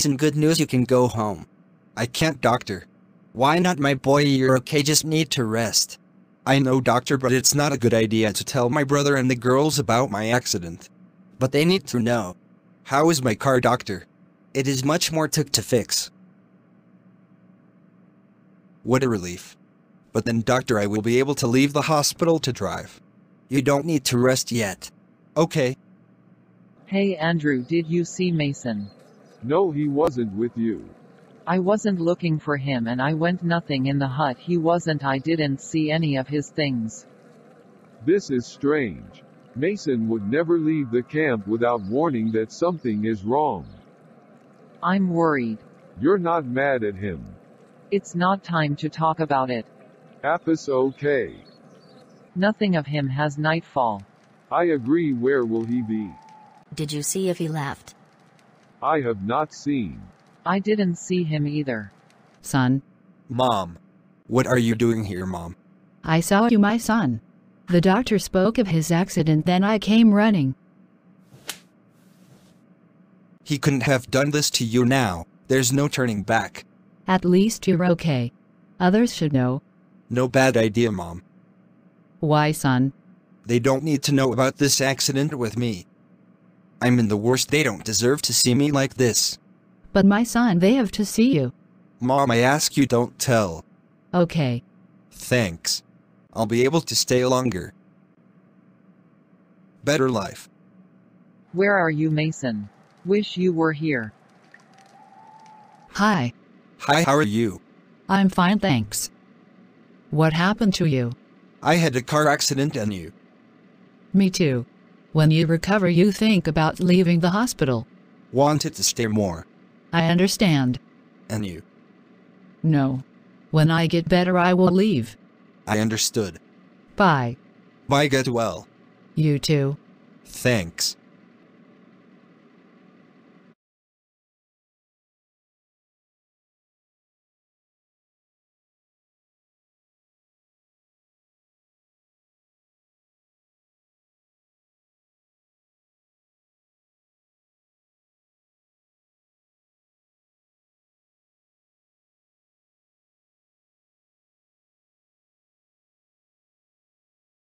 Mason, good news, you can go home. I can't, doctor. Why not, my boy? You're okay, just need to rest. I know, doctor, but it's not a good idea to tell my brother and the girls about my accident. But they need to know. How is my car, doctor? It is much more took to fix. What a relief. But then, doctor, I will be able to leave the hospital to drive. You don't need to rest yet. Okay. Hey Andrew, did you see Mason? No, he wasn't with you. I wasn't looking for him and I went nothing in the hut. He wasn't. I didn't see any of his things. This is strange. Mason would never leave the camp without warning that something is wrong. I'm worried. You're not mad at him. It's not time to talk about it. Apis okay. Nothing of him has nightfall. I agree. Where will he be? Did you see if he left? I have not seen. I didn't see him either. Son, Mom. What are you doing here, Mom? I saw you, my son. The doctor spoke of his accident, then I came running. He couldn't have done this to you now. There's no turning back. At least you're okay. Others should know. No bad idea, Mom. Why, son? They don't need to know about this accident with me. I'm in the worst. They don't deserve to see me like this. But my son, they have to see you. Mom, I ask you don't tell. Okay. Thanks. I'll be able to stay longer. Better life. Where are you, Mason? Wish you were here. Hi. Hi, how are you? I'm fine, thanks. What happened to you? I had a car accident and you. Me too. When you recover, you think about leaving the hospital. Wanted to stay more. I understand. And you. No. When I get better, I will leave. I understood. Bye. Bye, get well. You too. Thanks.